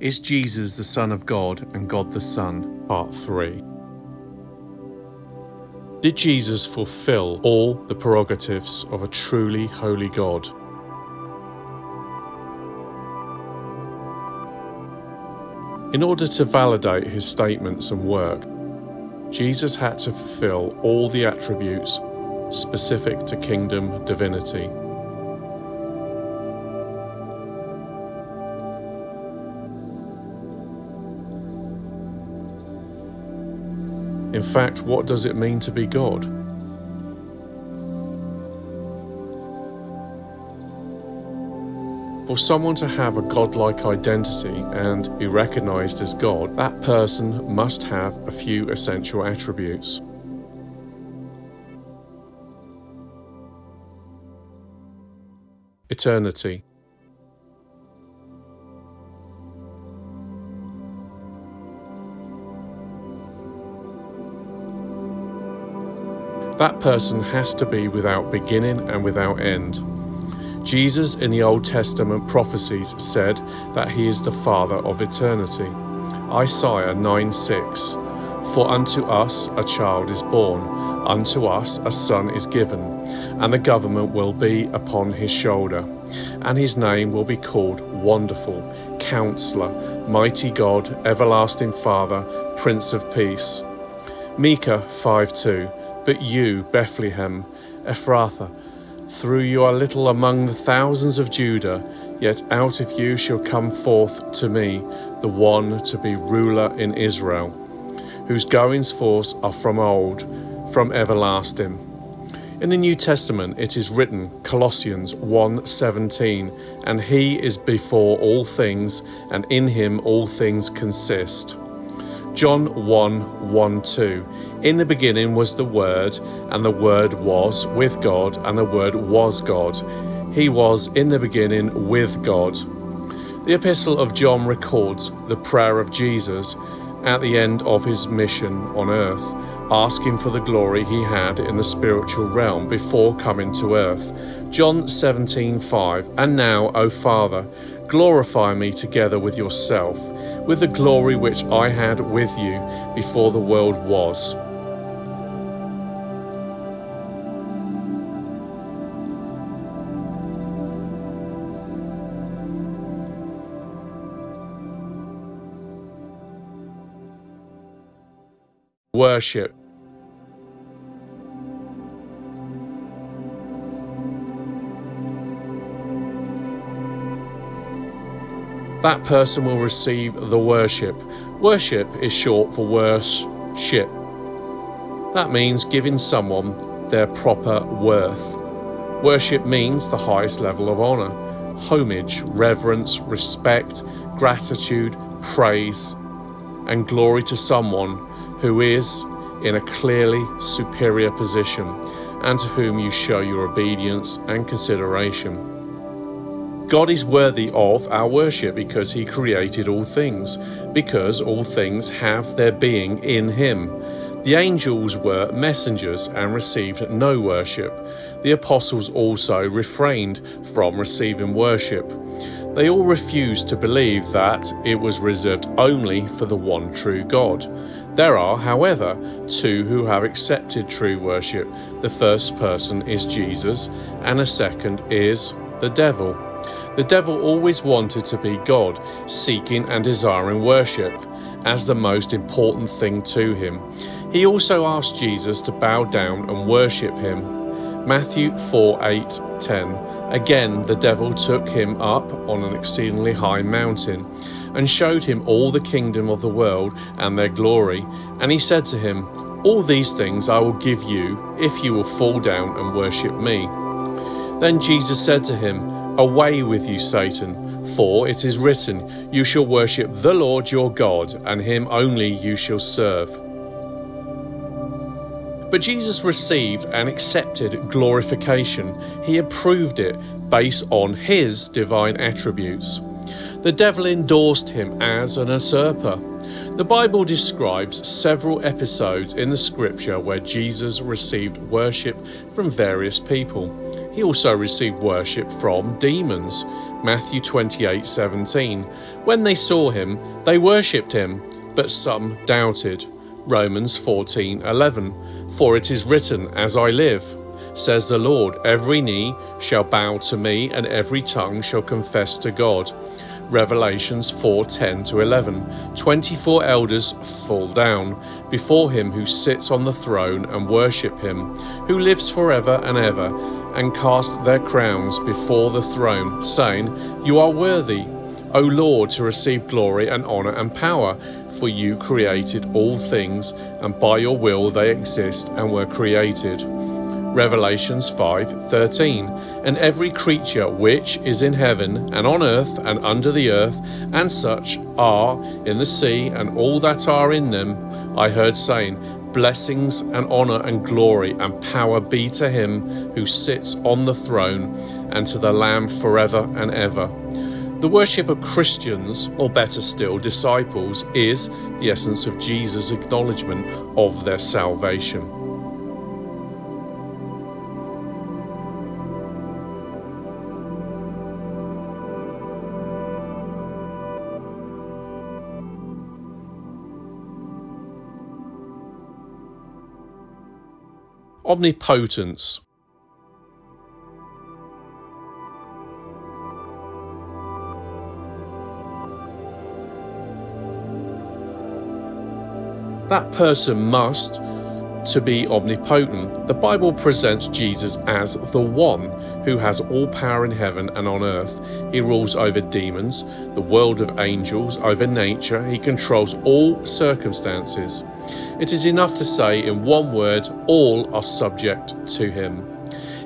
Is Jesus the Son of God and God the Son? Part 3. Did Jesus fulfill all the prerogatives of a truly holy God? In order to validate his statements and work, Jesus had to fulfill all the attributes specific to kingdom divinity. In fact, what does it mean to be God? For someone to have a godlike identity and be recognized as God, that person must have a few essential attributes. Eternity. That person has to be without beginning and without end. Jesus in the Old Testament prophecies said that he is the Father of eternity. Isaiah 9 6 For unto us a child is born, unto us a son is given, and the government will be upon his shoulder, and his name will be called Wonderful, Counselor, Mighty God, Everlasting Father, Prince of Peace. Micah 5 2 but you, Bethlehem, Ephrathah, through you are little among the thousands of Judah, yet out of you shall come forth to me the one to be ruler in Israel, whose goings forth are from old, from everlasting. In the New Testament it is written, Colossians 1:17, and he is before all things, and in him all things consist. John 1 1 2. In the beginning was the Word, and the Word was with God, and the Word was God. He was in the beginning with God. The Epistle of John records the prayer of Jesus at the end of his mission on earth, asking for the glory he had in the spiritual realm before coming to earth. John 17:5 And now, O Father, glorify me together with yourself, with the glory which I had with you before the world was. Worship that person will receive the worship. Worship is short for worship. That means giving someone their proper worth. Worship means the highest level of honour, homage, reverence, respect, gratitude, praise, and glory to someone who is in a clearly superior position and to whom you show your obedience and consideration. God is worthy of our worship because he created all things, because all things have their being in him. The angels were messengers and received no worship. The apostles also refrained from receiving worship. They all refused to believe that it was reserved only for the one true God. There are, however, two who have accepted true worship. The first person is Jesus, and the second is the devil. The devil always wanted to be God, seeking and desiring worship as the most important thing to him. He also asked Jesus to bow down and worship him. Matthew 4 8 10. Again, the devil took him up on an exceedingly high mountain and showed him all the kingdom of the world and their glory. And he said to him, All these things I will give you if you will fall down and worship me. Then Jesus said to him, Away with you, Satan, for it is written, You shall worship the Lord your God, and him only you shall serve. But Jesus received and accepted glorification. He approved it based on his divine attributes. The devil endorsed him as an usurper. The Bible describes several episodes in the scripture where Jesus received worship from various people. He also received worship from demons. Matthew 28:17. When they saw him, they worshipped him, but some doubted. Romans 14:11. For it is written, as I live, says the Lord, every knee shall bow to me and every tongue shall confess to God. Revelations 4:10 to 11. 24 elders fall down before him who sits on the throne and worship him, who lives forever and ever, and cast their crowns before the throne, saying, You are worthy, O Lord, to receive glory and honor and power, for you created all things, and by your will they exist and were created. Revelations 5:13 and every creature which is in heaven and on earth and under the earth and such are in the sea and all that are in them I heard saying blessings and honor and glory and power be to him who sits on the throne and to the lamb forever and ever the worship of Christians, or better still, disciples, is the essence of Jesus' acknowledgement of their salvation. Omnipotence. That person must to be omnipotent. The Bible presents Jesus as the one who has all power in heaven and on earth. He rules over demons, the world of angels, over nature. He controls all circumstances. It is enough to say, in one word, all are subject to him.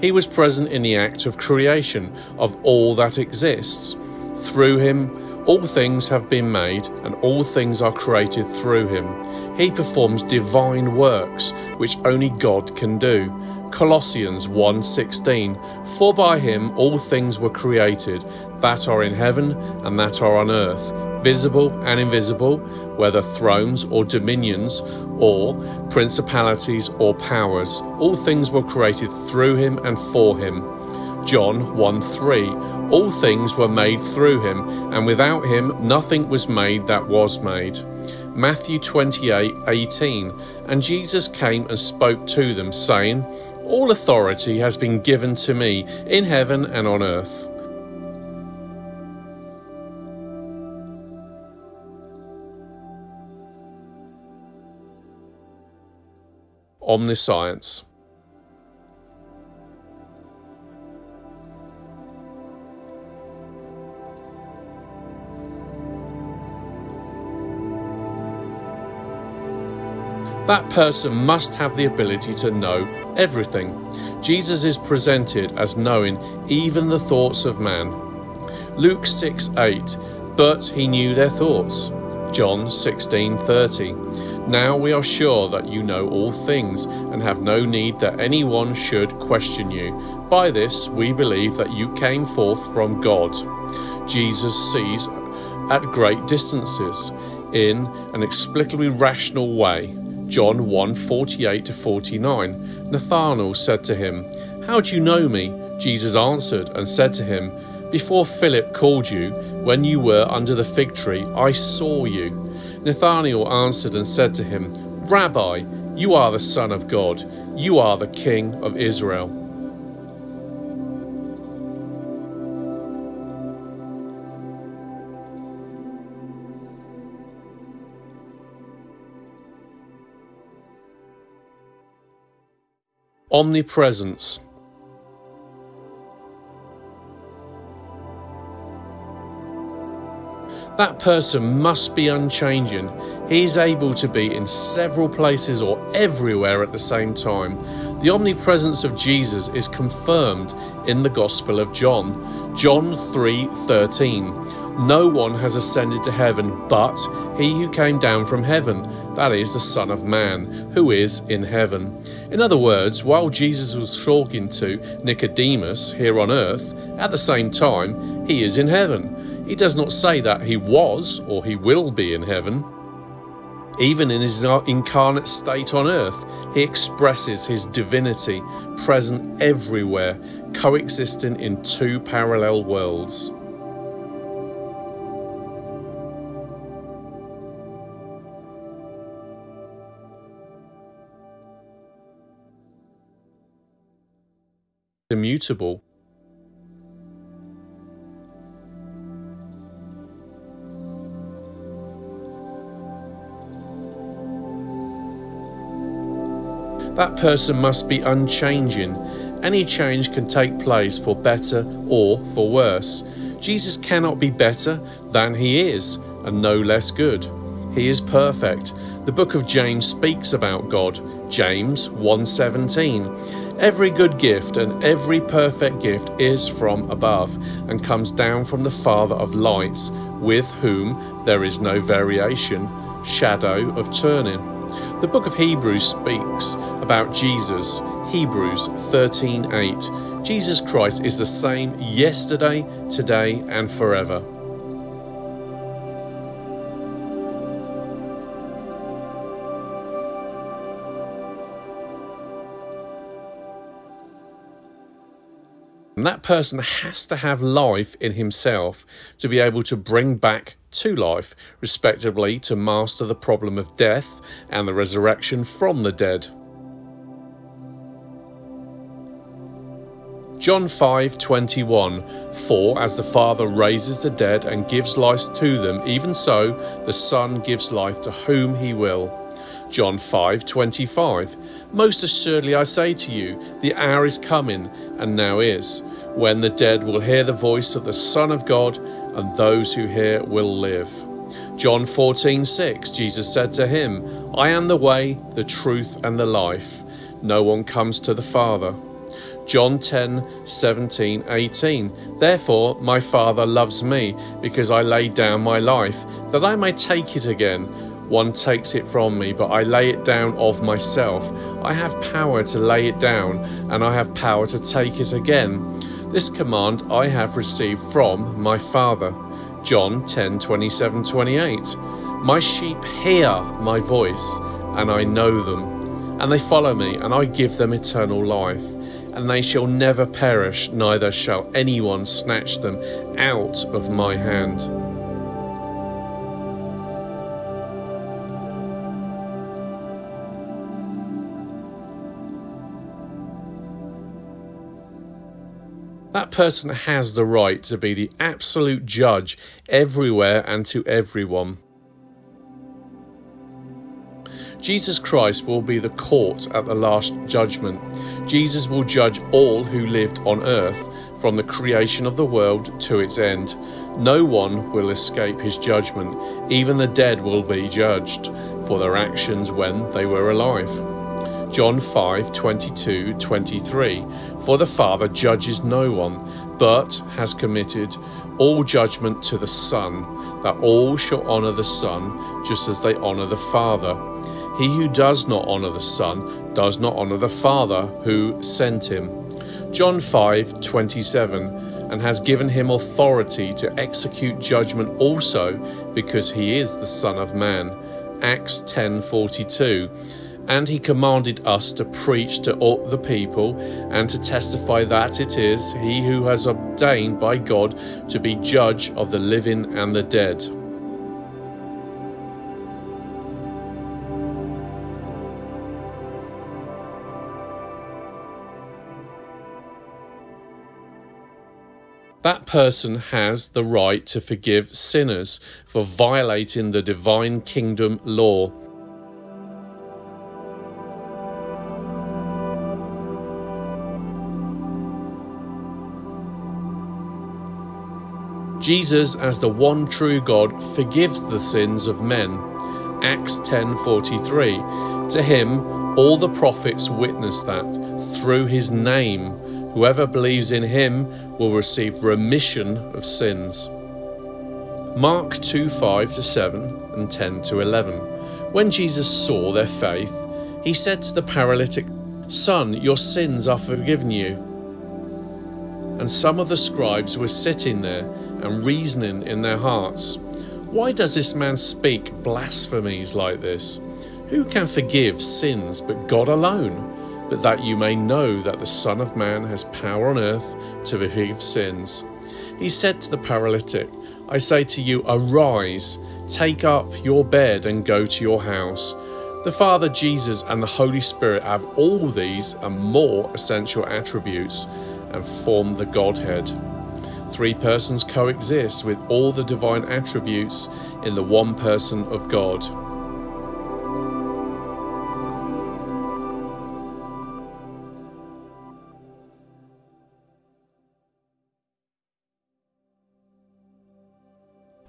He was present in the act of creation of all that exists. Through him, all things have been made, and all things are created through him. He performs divine works, which only God can do. Colossians 1:16 For by him all things were created that are in heaven and that are on earth visible and invisible whether thrones or dominions or principalities or powers all things were created through him and for him John 1 3. All things were made through him, and without him nothing was made that was made. Matthew 28 18. And Jesus came and spoke to them, saying, All authority has been given to me in heaven and on earth. Omniscience. That person must have the ability to know everything. Jesus is presented as knowing even the thoughts of man. Luke 6 8, but he knew their thoughts. John 16:30. Now we are sure that you know all things and have no need that anyone should question you. By this we believe that you came forth from God. Jesus sees at great distances in an explicably rational way. John 1 48 49. Nathanael said to him, How do you know me? Jesus answered and said to him, Before Philip called you, when you were under the fig tree, I saw you. Nathanael answered and said to him, Rabbi, you are the Son of God, you are the King of Israel. Omnipresence that person must be unchanging. He is able to be in several places or everywhere at the same time. The omnipresence of Jesus is confirmed in the Gospel of John. John 3:13. No one has ascended to heaven but he who came down from heaven, that is, the Son of Man, who is in heaven. In other words, while Jesus was talking to Nicodemus here on earth, at the same time, he is in heaven. He does not say that he was or he will be in heaven. Even in his incarnate state on earth, he expresses his divinity, present everywhere, coexisting in two parallel worlds. Immutable that person must be unchanging. Any change can take place for better or for worse. Jesus cannot be better than he is, and no less good. He is perfect. The book of James speaks about God. James 1:17. Every good gift and every perfect gift is from above and comes down from the Father of lights, with whom there is no variation, shadow of turning. The book of Hebrews speaks about Jesus. Hebrews 13:8. Jesus Christ is the same yesterday, today and forever. And that person has to have life in himself to be able to bring back to life, respectively, to master the problem of death and the resurrection from the dead. John 5:21 For as the Father raises the dead and gives life to them even so the Son gives life to whom he will John 5:25 Most assuredly I say to you the hour is coming and now is when the dead will hear the voice of the Son of God and those who hear will live. John 14:6 Jesus said to him I am the way the truth and the life no one comes to the Father John 10, 17, 18. Therefore, my Father loves me, because I lay down my life, that I may take it again. One takes it from me, but I lay it down of myself. I have power to lay it down, and I have power to take it again. This command I have received from my Father. John 10 27 28. My sheep hear my voice, and I know them, and they follow me, and I give them eternal life. And they shall never perish, neither shall anyone snatch them out of my hand. Person has the right to be the absolute judge everywhere and to everyone. Jesus Christ will be the court at the last judgment. Jesus will judge all who lived on earth from the creation of the world to its end. No one will escape his judgment. Even the dead will be judged for their actions when they were alive. John 5 22 23. For the Father judges no one, but has committed all judgment to the Son, that all shall honour the Son, just as they honour the Father. He who does not honour the Son does not honour the Father who sent him. John 5 27 and has given him authority to execute judgment also because he is the son of man acts 10:42 and he commanded us to preach to all the people and to testify that it is he who has ordained by God to be judge of the living and the dead. that person has the right to forgive sinners for violating the divine kingdom law Jesus as the one true God forgives the sins of men. Acts 10:43. To him all the prophets witness that through his name whoever believes in him will receive remission of sins. Mark 2:5 to 7 and 10 to 11. When Jesus saw their faith, he said to the paralytic, Son, your sins are forgiven you. And some of the scribes were sitting there and reasoning in their hearts, Why does this man speak blasphemies like this? Who can forgive sins but God alone? But that you may know that the Son of Man has power on earth to forgive sins. He said to the paralytic, I say to you, arise, take up your bed, and go to your house. The Father, Jesus, and the Holy Spirit have all these and more essential attributes and form the Godhead. Three persons coexist with all the divine attributes in the one person of God.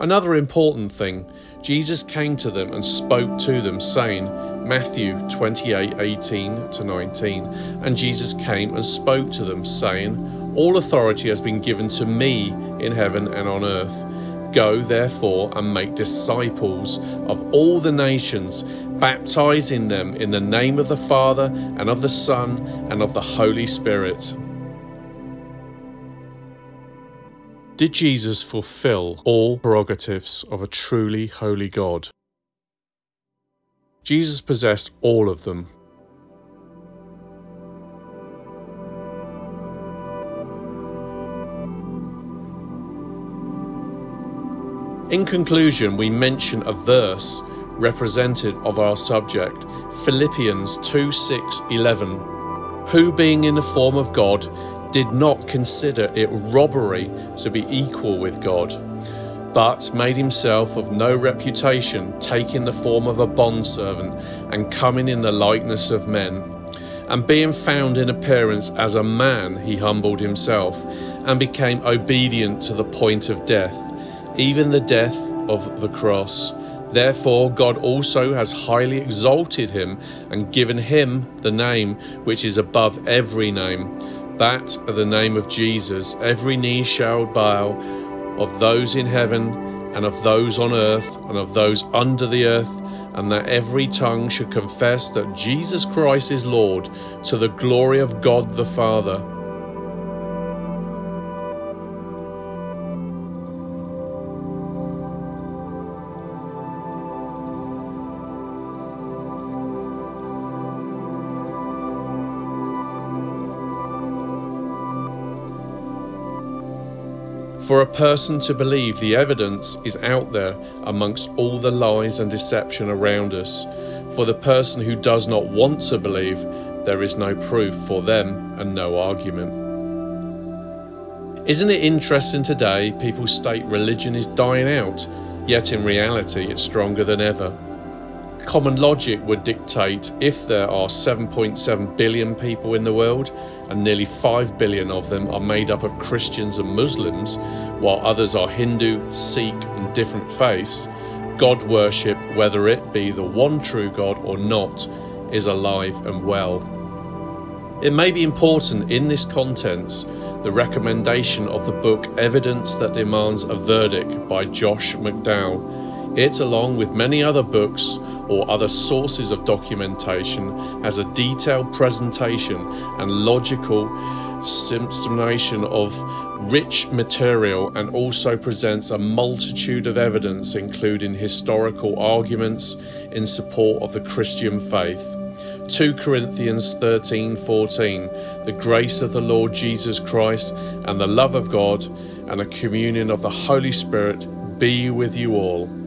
Another important thing, Jesus came to them and spoke to them, saying, Matthew 28 18 to 19. And Jesus came and spoke to them, saying, All authority has been given to me in heaven and on earth. Go, therefore, and make disciples of all the nations, baptizing them in the name of the Father, and of the Son, and of the Holy Spirit Did Jesus fulfill all prerogatives of a truly holy God? Jesus possessed all of them. In conclusion, we mention a verse representative of our subject, Philippians 2 6 11, who being in the form of God did not consider it robbery to be equal with God, but made himself of no reputation, taking the form of a bondservant, and coming in the likeness of men. And being found in appearance as a man, he humbled himself, and became obedient to the point of death, even the death of the cross. Therefore, God also has highly exalted him and given him the name which is above every name that at the name of Jesus every knee shall bow of those in heaven and of those on earth and of those under the earth, and that every tongue should confess that Jesus Christ is Lord to the glory of God the Father. For a person to believe the evidence is out there amongst all the lies and deception around us. For the person who does not want to believe, there is no proof for them and no argument. Isn't it interesting today people state religion is dying out, yet in reality it's stronger than ever? Common logic would dictate if there are 7.7 billion people in the world and nearly 5 billion of them are made up of Christians and Muslims, while others are Hindu, Sikh, and different faiths, God worship, whether it be the one true God or not, is alive and well. It may be important in this context the recommendation of the book Evidence That Demands a Verdict by Josh McDowell it, along with many other books or other sources of documentation, has a detailed presentation and logical systemation of rich material and also presents a multitude of evidence, including historical arguments in support of the Christian faith. 2 Corinthians 13:14 The grace of the Lord Jesus Christ and the love of God and the communion of the Holy Spirit be with you all.